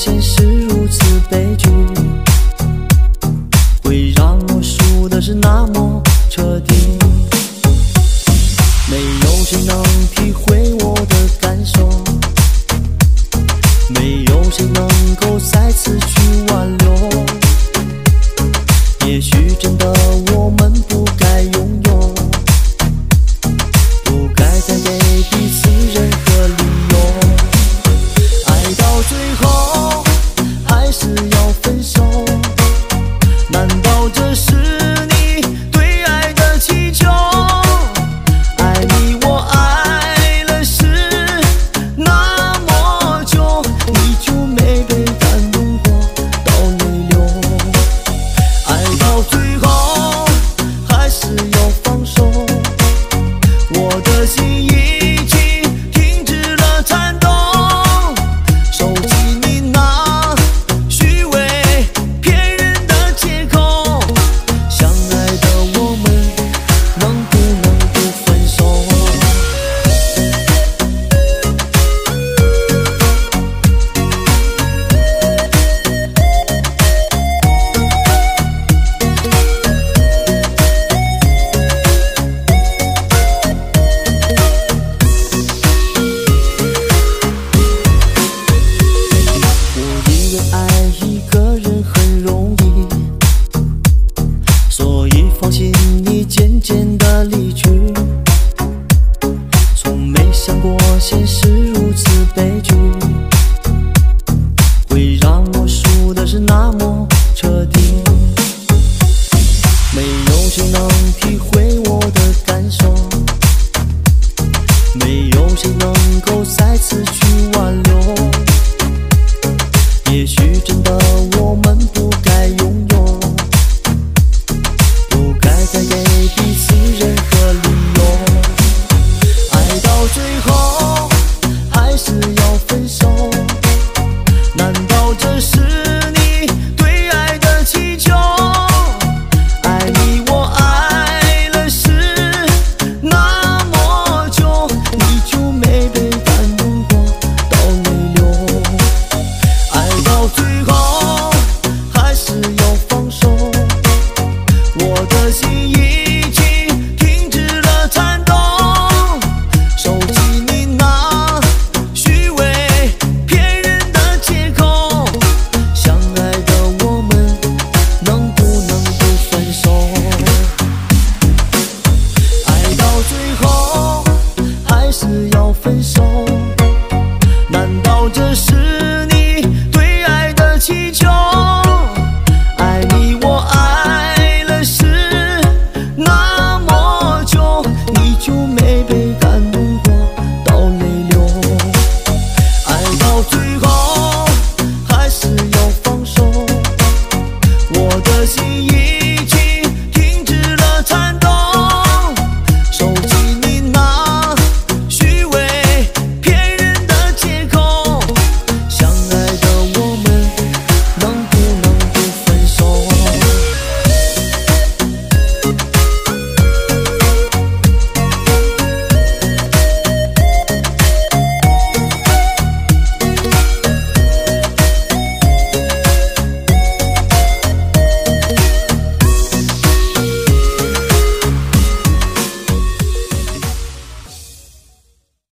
现实如此悲剧，会让我输的是那么彻底。没有谁能体会我的感受，没有谁能够。我现实如此悲剧。这世